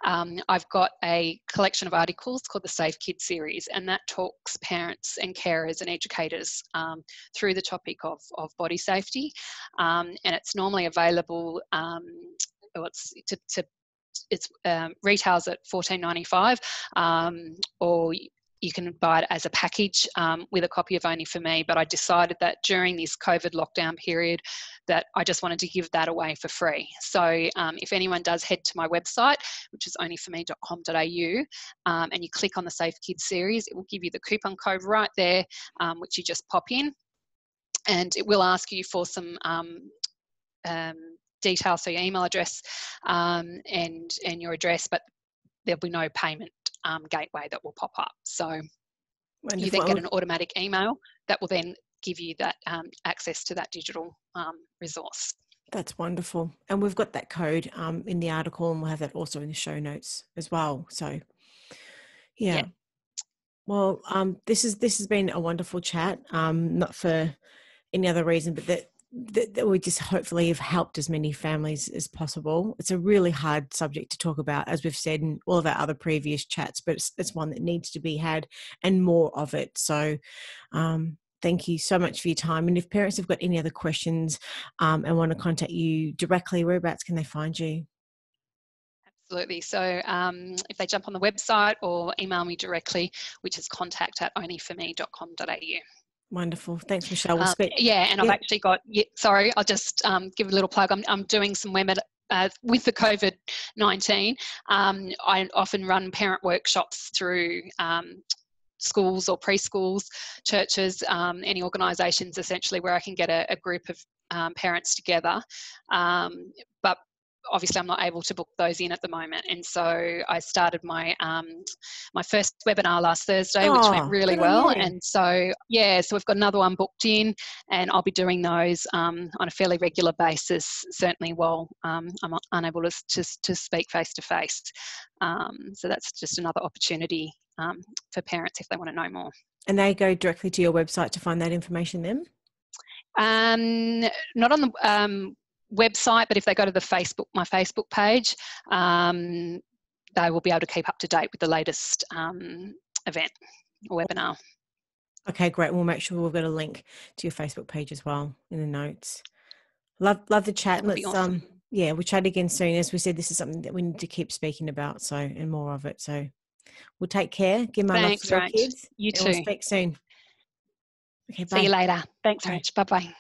B: um, i've got a collection of articles called the safe kids series and that talks parents and carers and educators um, through the topic of, of body safety. Um, and it's normally available um, it's to, to it's um, retails at 14.95 um, or you can buy it as a package um, with a copy of Only for Me. But I decided that during this COVID lockdown period, that I just wanted to give that away for free. So um, if anyone does head to my website, which is onlyforme.com.au, um, and you click on the Safe Kids series, it will give you the coupon code right there, um, which you just pop in, and it will ask you for some. Um, um, details so your email address and and your address but there'll be no payment um, gateway that will pop up. So Wonderful. you then get an automatic email that will then give you that um, access to that digital um, resource.
A: That's wonderful. And we've got that code um, in the article and we'll have that also in the show notes as well. So yeah. yeah. Well, um, this is this has been a wonderful chat. Um, not for any other reason, but that that, that we just hopefully have helped as many families as possible. It's a really hard subject to talk about, as we've said in all of our other previous chats, but it's, it's one that needs to be had and more of it. So, um, thank you so much for your time. And if parents have got any other questions um, and want to contact you directly, whereabouts can they find you?
B: Absolutely. So um, if they jump on the website or email me directly, which is contact at onlyforme.com.au.
A: Wonderful. Thanks, Michelle. We'll
B: um, yeah, and I've actually got, yeah, sorry, I'll just um, give a little plug. I'm, I'm doing some women uh, with the COVID 19. Um, I often run parent workshops through um, schools or preschools, churches, um, any organisations essentially where I can get a, a group of um, parents together. Um, but obviously I'm not able to book those in at the moment. And so I started my um, my first webinar last Thursday, oh, which went really well. And so yeah, so we've got another one booked in, and I'll be doing those um, on a fairly regular basis. Certainly, while um, I'm unable to, to, to speak face to face. So that's just another opportunity um, for parents if they want to know more.
A: And they go directly to your website to find that information then?
B: Um, not on the um, website, but if they go to the Facebook, my Facebook page, um, they will be able to keep up to date with the latest um, event or webinar.
A: Okay, great. We'll make sure we've got a link to your Facebook page as well in the notes. Love, love the chat. Let's awesome. um, yeah, we'll chat again soon. As we said, this is something that we need to keep speaking about. So, and more of it. So, we'll take care. Give my Thanks, love to our kids.
B: You too.
A: We'll speak soon.
B: Okay, bye. See you later. Thanks, Rach. Bye bye.